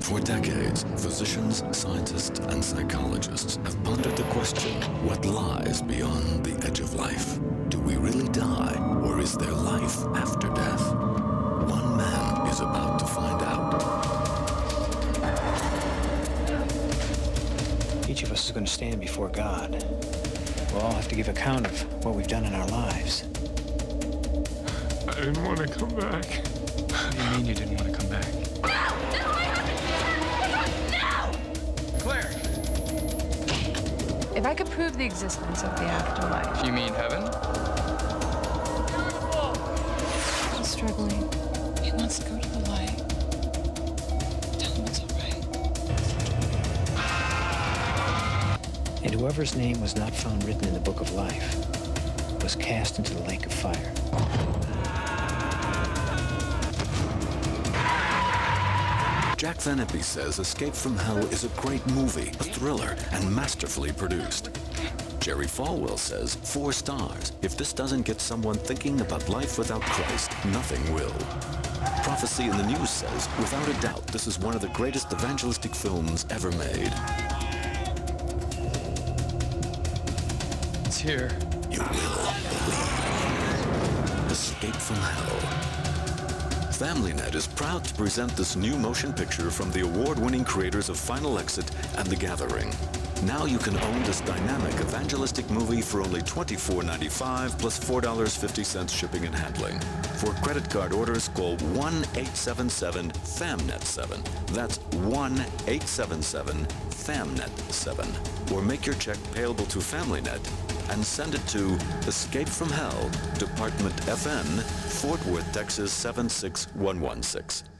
For decades, physicians, scientists, and psychologists have pondered the question, what lies beyond the edge of life? Do we really die, or is there life after death? One man is about to find out. Each of us is going to stand before God. We'll all have to give account of what we've done in our lives. I didn't want to come back. What do you mean you didn't want to come back? If I could prove the existence of the afterlife, You mean heaven? he's struggling. He wants to go to the light. Tell him it's all right. And whoever's name was not found written in the book of life was cast into the lake of fire. Jack Van says Escape from Hell is a great movie, a thriller, and masterfully produced. Jerry Falwell says four stars. If this doesn't get someone thinking about life without Christ, nothing will. Prophecy in the News says, without a doubt, this is one of the greatest evangelistic films ever made. It's here. You will believe. Escape from Hell. FamilyNet is proud to present this new motion picture from the award-winning creators of Final Exit and The Gathering. Now you can own this dynamic evangelistic movie for only $24.95 plus $4.50 shipping and handling. For credit card orders, call 1-877-FAMNET7. That's 1-877-FAMNET7. Or make your check payable to FamilyNet and send it to Escape from Hell, Department FN, Fort Worth, Texas 76116.